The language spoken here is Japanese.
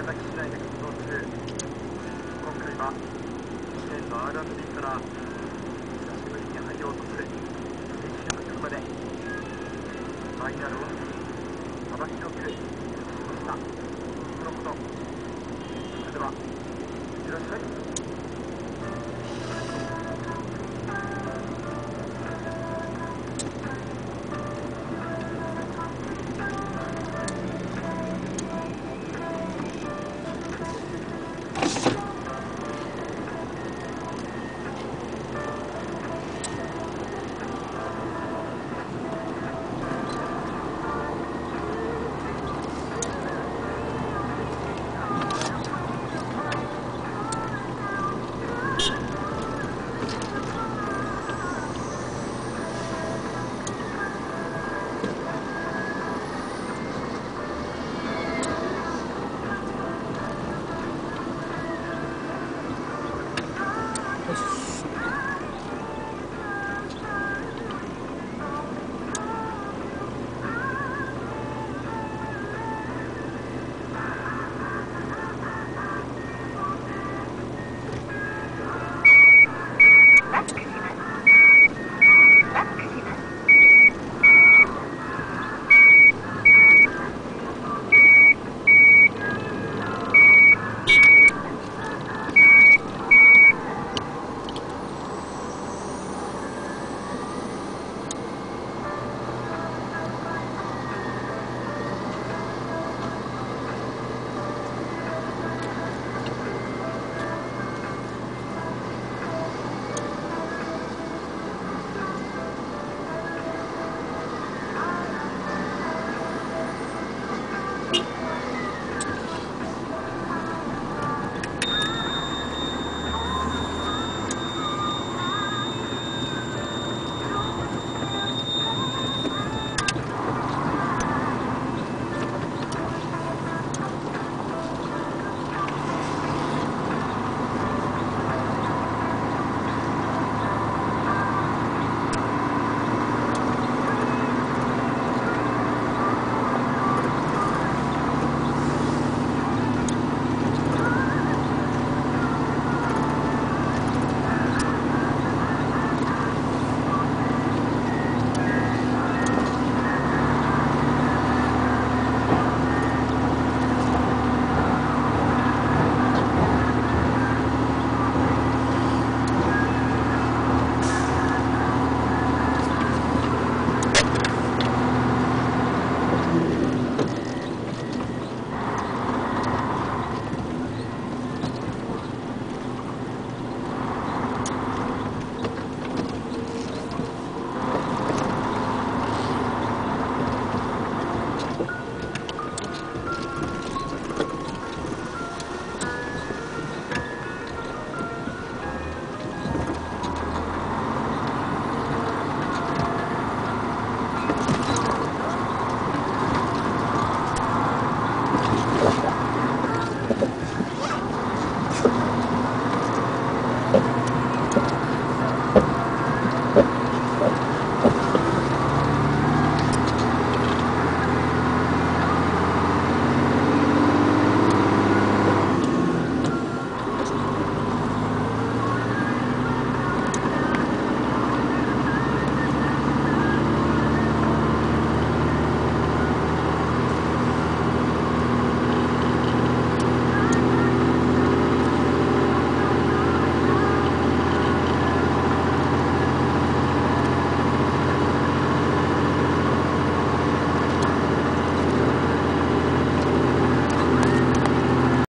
宮崎市内で活動する？今回は以前の R&B から久しぶりに愛を訪れ歴史の曲までファイナルを幅広く尽くしました。そのことそれではいってらっしゃい